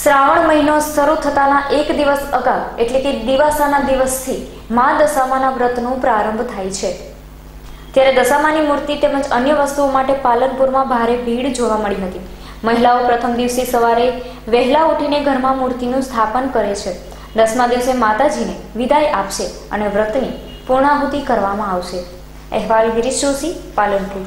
શ્રાવણ મહિનો શરૂ થતાના એક દિવસ અગાઉ, એટલે કે દિવાસાના દિવસથી મા દશામાના વ્રતનો પ્રારંભ થાય છે. ત્યારે દશામાની મૂર્તિ તેમજ અન્ય વસ્તુઓ માટે પાલનપુરમાં ભારે ભીડ જોવા મળી હતી. મહિલાઓ પ્રથમ દિવસે સવારે વહેલા ઉઠીને ઘરમાં મૂર્તિનું સ્થાપન કરે છે. દસમા દિવસે માતાજીને વિદાય આપશે અને વ્રતની પૂર્ણાહુતિ કરવામાં આવશે. અહેવાલ ગિરીશ જોશી, પાલનપુર.